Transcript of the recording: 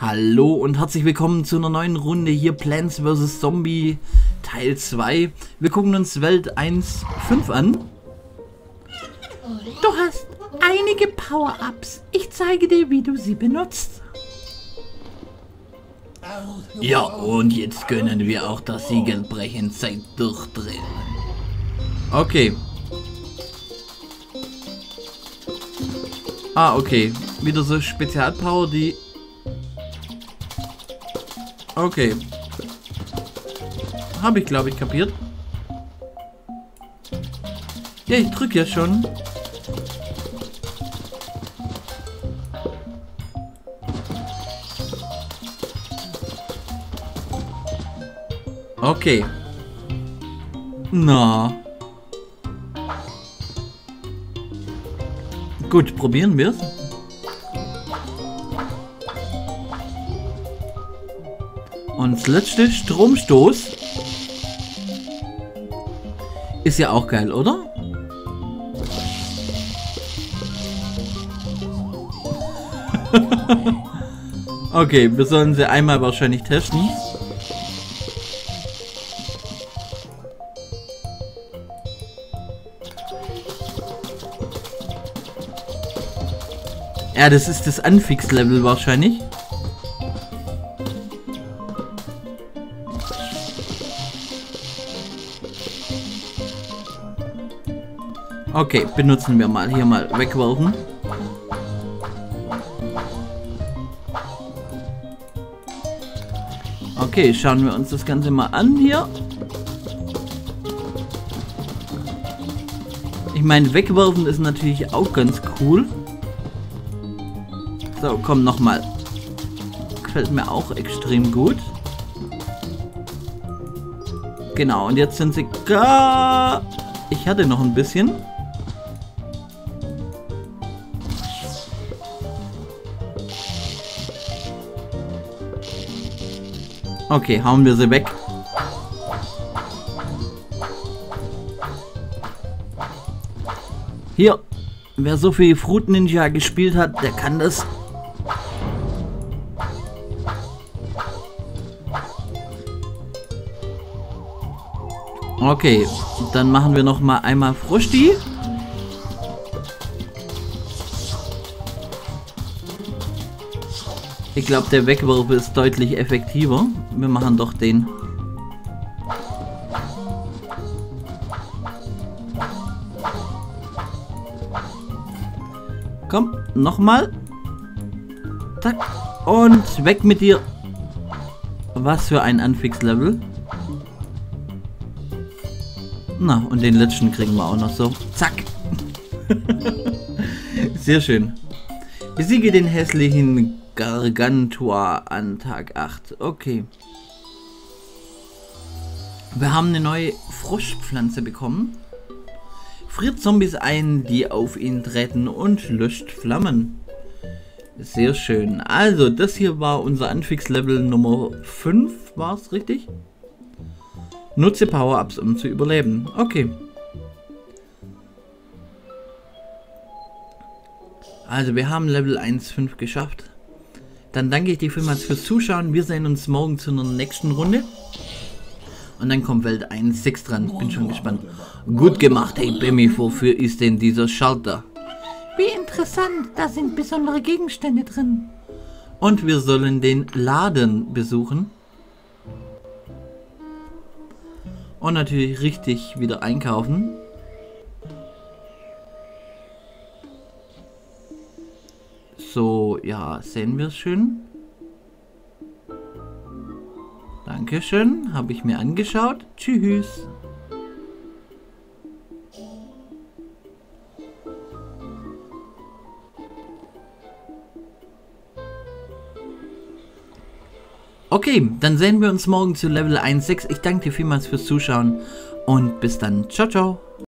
Hallo und herzlich willkommen zu einer neuen Runde hier Plants vs. Zombie Teil 2. Wir gucken uns Welt 1.5 an. Du hast einige Power-Ups. Ich zeige dir, wie du sie benutzt. Ja, und jetzt können wir auch das Siegelbrechenzeit durchdrehen. Okay. Ah, okay. Wieder so Spezialpower, die... Okay. Habe ich, glaube ich, kapiert. Ja, ich drücke ja schon. Okay. Na. Gut, probieren wir Und letzte Stromstoß ist ja auch geil, oder? okay, wir sollen sie einmal wahrscheinlich testen. Ja, das ist das Anfix-Level wahrscheinlich. Okay, benutzen wir mal. Hier mal wegwerfen. Okay, schauen wir uns das Ganze mal an hier. Ich meine, wegwerfen ist natürlich auch ganz cool. So, komm nochmal. Gefällt mir auch extrem gut. Genau, und jetzt sind sie. Ich hatte noch ein bisschen. Okay, hauen wir sie weg. Hier, wer so viel Fruit Ninja gespielt hat, der kann das. Okay, dann machen wir noch mal einmal Frühstück. Ich glaube, der Wegwurf ist deutlich effektiver. Wir machen doch den. Komm, nochmal. Zack. Und weg mit dir. Was für ein Anfix-Level. Na, und den letzten kriegen wir auch noch so. Zack. Sehr schön. Besiege den hässlichen Gargantua an Tag 8. Okay. Wir haben eine neue Froschpflanze bekommen. Friert Zombies ein, die auf ihn treten und löscht Flammen. Sehr schön. Also, das hier war unser Anfix-Level Nummer 5, war es richtig? Nutze Power-Ups, um zu überleben. Okay. Also, wir haben Level 1.5 geschafft. Dann danke ich dir vielmals fürs Zuschauen. Wir sehen uns morgen zu einer nächsten Runde. Und dann kommt Welt 1.6 dran. Bin schon gespannt. Gut gemacht, hey Bimmy. Wofür ist denn dieser Schalter? Wie interessant, da sind besondere Gegenstände drin. Und wir sollen den Laden besuchen. Und natürlich richtig wieder einkaufen. So, ja, sehen wir es schön. Dankeschön, habe ich mir angeschaut. Tschüss. Okay, dann sehen wir uns morgen zu Level 1.6. Ich danke dir vielmals fürs Zuschauen und bis dann. Ciao, ciao.